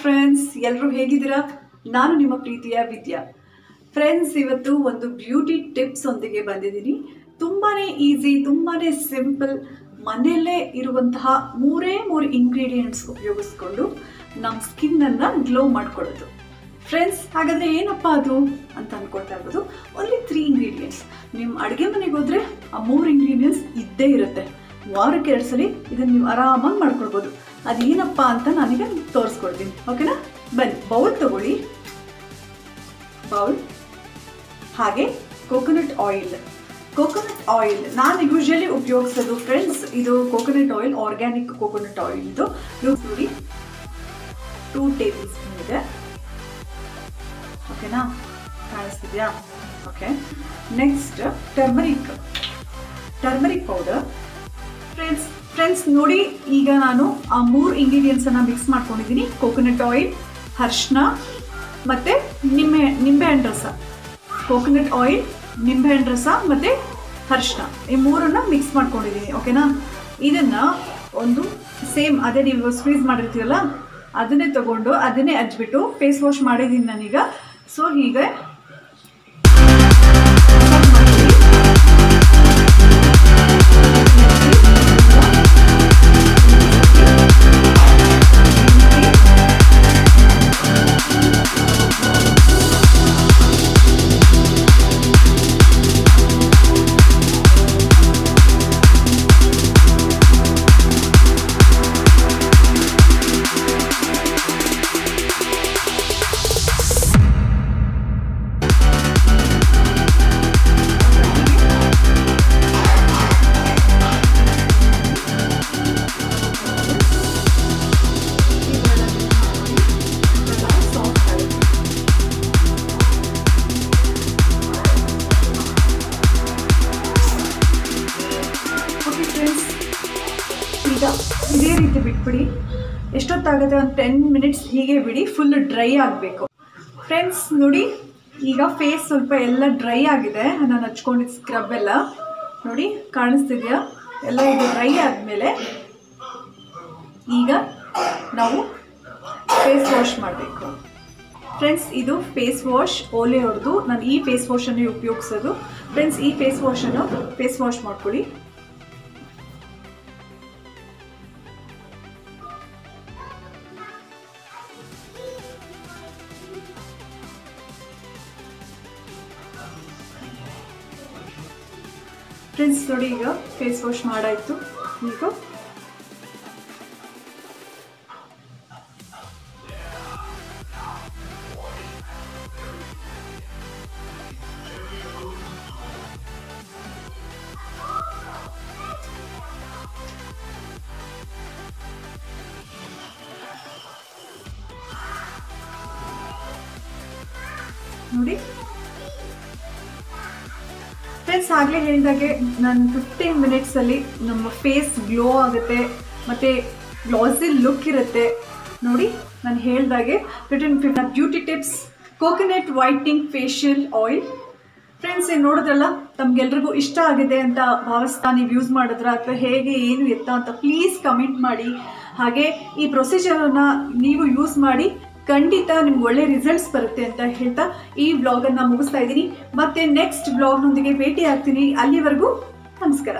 Friends ಎಲ್ಲರೂ ಹೇಗಿದ್ದೀರಾ? ನಾನು ನಿಮ್ಮ ಪ್ರೀತಿಯ ವಿದ್ಯಾ. ಫ್ರೆಂಡ್ಸ್ ಇವತ್ತು ಒಂದು ಬ್ಯೂಟಿ ಟಿಪ್ಸ್ ಒಂದಿಗೆ ಬಂದಿದ್ದೀನಿ. ತುಂಬಾನೇ ಈಸಿ ತುಂಬಾನೇ ಸಿಂಪಲ್ ಮನೆಯಲ್ಲೇ ಇರುವಂತಹ ಮೂರೇ ಮೂರು ಇಂಗ್ರೀಡಿಯೆಂಟ್ಸ್ ಉಪಯೋಗಿಸ್ಕೊಂಡು ನಮ್ಮ ಸ್ಕಿನ್ನನ್ನು ಗ್ಲೋ ಮಾಡ್ಕೊಳ್ಳೋದು. ಫ್ರೆಂಡ್ಸ್ ಹಾಗಾದ್ರೆ ಏನಪ್ಪ ಅದು ಅಂತ ಅನ್ಕೊಳ್ತಾ ಇರ್ಬೋದು. ಓನ್ಲಿ ತ್ರೀ ಇಂಗ್ರೀಡಿಯೆಂಟ್ಸ್ ನಿಮ್ಮ ಅಡುಗೆ ಮನೆಗೆ ಹೋದ್ರೆ ಆ ಮೂರು ಇಂಗ್ರೀಡಿಯೆಂಟ್ಸ್ ಇದ್ದೇ ಇರುತ್ತೆ. ವಾರಕ್ಕೆ ಎರಡು ಸಲ ಇದನ್ನು ನೀವು ಆರಾಮಾಗಿ ಮಾಡ್ಕೊಳ್ಬೋದು. ಅದೇನಪ್ಪ ಅಂತ ನನಗೆ ತೋರಿಸ್ಕೊಡ್ತೀನಿ. ಓಕೆನಾ? ಬನ್ನಿ, ಬೌಲ್ ತಗೊಳ್ಳಿ. ಬೌಲ್. ಹಾಗೆ ಕೋಕೋನಟ್ ಆಯಿಲ್ ಕೋಕೋನಟ್ ಆಯಿಲ್ ನಾನು ಯೂಶ್ವಲಿ ಉಪಯೋಗಿಸೋದು ಫ್ರೆಂಡ್ಸ್ ಇದು coconut oil organic coconut oil ಇದು. ನೋಡಿ ಟೂ ಟೇಬಲ್ ಸ್ಪೂನ್ ಇದೆ. ಓಕೆನಾ? ಕಾಣಿಸ್ತಿದ್ಯಾ? Okay. Next turmeric turmeric powder friends friends ನೋಡಿ, ಈಗ ನಾನು ಆ ಮೂರು ಇಂಗ್ರೀಡಿಯೆಂಟ್ಸನ್ನು ಮಿಕ್ಸ್ ಮಾಡ್ಕೊಂಡಿದ್ದೀನಿ. ಕೋಕೋನಟ್ ಆಯಿಲ್ ಅರ್ಶಿನ ಮತ್ತು ನಿಂಬೆ ನಿಂಬೆಹಣ್ಣು ರಸ. ಕೋಕೋನಟ್ ಆಯಿಲ್ ನಿಂಬೆಹಣ್ಣು ರಸ, ಮತ್ತು ಅರ್ಶಿನ ಈ ಮೂರನ್ನು ಮಿಕ್ಸ್ ಮಾಡ್ಕೊಂಡಿದ್ದೀನಿ ಓಕೆನಾ ಇದನ್ನು ಒಂದು ಸೇಮ್ ಅದೇ ನೀವು ಸ್ಕ್ವೀಸ್ ಮಾಡಿರ್ತೀವಲ್ಲ ಅದನ್ನೇ ತಗೊಂಡು ಅದನ್ನೇ ಹಚ್ಬಿಟ್ಟು ಫೇಸ್ ವಾಶ್ ಮಾಡಿದ್ದೀನಿ ನಾನೀಗ. ಸೊ ಹೀಗೆ ಈಗ ಇದೇ ರೀತಿ ಬಿಟ್ಬಿಡಿ. ಎಷ್ಟೊತ್ತಾಗುತ್ತೆ ಒಂದು ಟೆನ್ ಮಿನಿಟ್ಸ್ ಹೀಗೆ ಬಿಡಿ ಫುಲ್ ಡ್ರೈ ಆಗಬೇಕು. ಫ್ರೆಂಡ್ಸ್ ನೋಡಿ, ಈಗ ಫೇಸ್ ಸ್ವಲ್ಪ ಎಲ್ಲ ಡ್ರೈ ಆಗಿದೆ. ನಾನು ಹಚ್ಕೊಂಡಿದ್ದ ಸ್ಕ್ರಬ್ ಎಲ್ಲ. ನೋಡಿ, ಕಾಣಿಸ್ತಿದೆಯಾ? ಎಲ್ಲ ಇದು ಡ್ರೈ ಆದಮೇಲೆ ಈಗ ನಾವು ಫೇಸ್ ವಾಶ್ ಮಾಡಬೇಕು. ಫ್ರೆಂಡ್ಸ್ ಇದು ಫೇಸ್ ವಾಶ್ ಓಲೆ ಹೊಡೆದು ನಾನು ಈ ಫೇಸ್ ವಾಶನ್ನೇ ಉಪಯೋಗಿಸೋದು. ಫ್ರೆಂಡ್ಸ್ ಈ ಫೇಸ್ ವಾಶನ್ನು ಫೇಸ್ ವಾಶ್ ಮಾಡ್ಕೊಳ್ಳಿ ಫ್ರೆಂಡ್ಸ್ ನೋಡಿ ಈಗ ಫೇಸ್ ವಾಶ್ ಮಾಡಾಯಿತು. ಈಗ ನೋಡಿ. ಫ್ರೆಂಡ್ಸ್ ಆಗಲೇ ಹೇಳಿದಾಗೆ ನಾನು ಫಿಫ್ಟೀನ್ ಮಿನಿಟ್ಸಲ್ಲಿ ನಮ್ಮ ಫೇಸ್ ಗ್ಲೋ ಆಗುತ್ತೆ, ಮತ್ತು ಗ್ಲಾಸಿ ಲುಕ್ ಇರುತ್ತೆ. ನೋಡಿ, ನಾನು ಹೇಳಿದಾಗೆ ಫಿಫ್ಟೀನ್ನ beauty tips coconut whitening facial oil friends ಏನು ನೋಡಿದ್ರಲ್ಲ, ತಮ್ಗೆಲ್ರಿಗೂ ಇಷ್ಟ ಆಗಿದೆ ಅಂತ ಭಾವಿಸ್ತಾ ನೀವು ಯೂಸ್ ಮಾಡಿದ್ರ ಅಥವಾ ಹೇಗೆ, ಏನು ಎತ್ತ ಅಂತ ಪ್ಲೀಸ್ ಕಮೆಂಟ್ ಮಾಡಿ. ಹಾಗೆ ಈ ಪ್ರೊಸೀಜರನ್ನು ನೀವು ಯೂಸ್ ಮಾಡಿ ಖಂಡಿತ ನಿಮ್ಗೆ ಒಳ್ಳೆ ರಿಸಲ್ಟ್ಸ್ ಬರುತ್ತೆ ಅಂತ ಹೇಳ್ತಾ ಈ ವ್ಲಾಗನ್ನು ಮುಗಿಸ್ತಾ ಇದ್ದೀನಿ. ಮತ್ತೆ ನೆಕ್ಸ್ಟ್ ವ್ಲಾಗ್ನೊಂದಿಗೆ ಭೇಟಿ ಆಗ್ತೀನಿ ಅಲ್ಲಿವರೆಗೂ ನಮಸ್ಕಾರ.